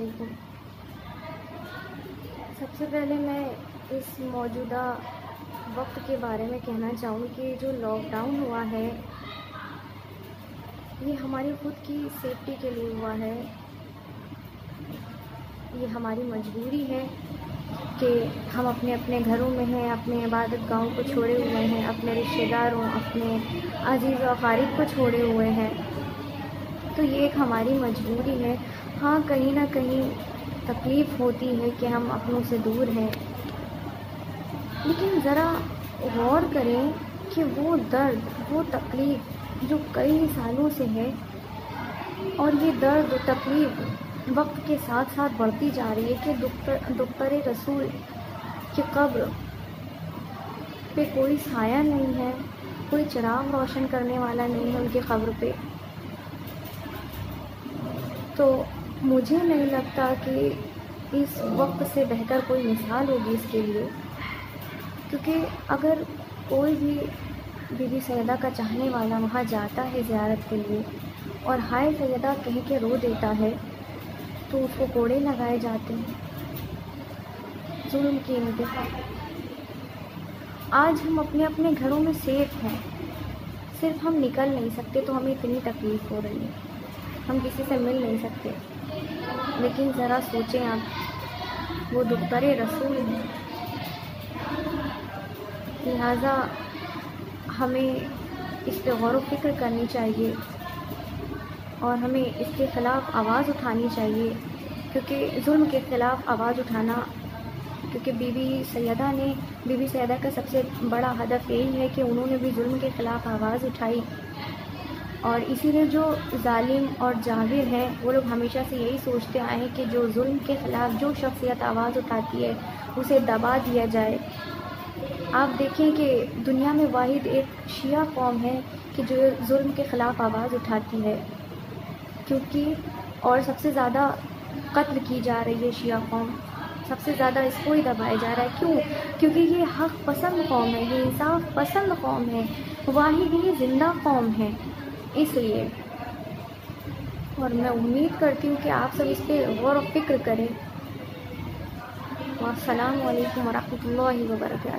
वालेकुम सबसे पहले मैं इस मौजूदा वक्त के बारे में कहना चाहूँ कि जो लॉकडाउन हुआ है, ये हमारी खुद की सेफ्टी के लिए हुआ है। ये हमारी मजबूरी है कि हम अपने अपने घरों में हैं, अपने इबादत गाहों को छोड़े हुए हैं, अपने रिश्तेदारों, अपने अज़ीज़ व को छोड़े हुए हैं। तो ये एक हमारी मजबूरी है। हाँ कहीं ना कहीं तकलीफ़ होती है कि हम अपनों से दूर हैं। लेकिन ज़रा गौर करें कि वो दर्द, वो तकलीफ़ जो कई सालों से है, और ये दर्द, तकलीफ़ वक्त के साथ साथ बढ़ती जा रही है कि दुख्तर रसूल की कब्र पे कोई साया नहीं है, कोई चिराग रोशन करने वाला नहीं है उनकी कब्र पे। तो मुझे नहीं लगता कि इस वक्त से बेहतर कोई मिसाल होगी इसके लिए। क्योंकि अगर कोई भी बीबी सैदा का चाहने वाला वहाँ जाता है ज़्यारत के लिए और हाय सैदा कह के रो देता है तो उसको कोड़े लगाए जाते हैं। जुल्म की इंतहा। आज हम अपने अपने घरों में सेफ़ हैं। सिर्फ़ हम निकल नहीं सकते तो हमें इतनी तकलीफ़ हो रही है। हम किसी से मिल नहीं सकते। लेकिन ज़रा सोचें आप, वो दुख्तर रसूल हैं। लिहाजा हमें इस पर गौर फ़िक्र करनी चाहिए और हमें इसके ख़िलाफ़ आवाज़ उठानी चाहिए, क्योंकि जुल्म के ख़िलाफ़ आवाज़ उठाना, क्योंकि बीबी सैदा ने बीबी सैदा का सबसे बड़ा हदफ यही है कि उन्होंने भी जुल्म के ख़िलाफ़ आवाज़ उठाई। और इसीलिए जो ालिम और ज़ाहिर हैं, वो लोग हमेशा से यही सोचते आए हैं कि जो जुल्म के ख़िलाफ़ जो शख्सियत आवाज़ उठाती है, उसे दबा दिया जाए। आप देखें कि दुनिया में वाहिद एक शिया कौम है कि जो जुल्म के ख़िलाफ़ आवाज़ उठाती है, क्योंकि और सबसे ज़्यादा कत्ल की जा रही है शिया कौम। सबसे ज़्यादा इसको ही दबाया जा रहा है। क्यों? क्योंकि ये हक़ पसंद कौम है, ये इंसाफ पसंद कौम है, वाहिद ये ज़िंदा कौम है। इसलिए, और मैं उम्मीद करती हूँ कि आप सब इस पर गौर व फ़िक्र करें। सलाम वरहमल वर्का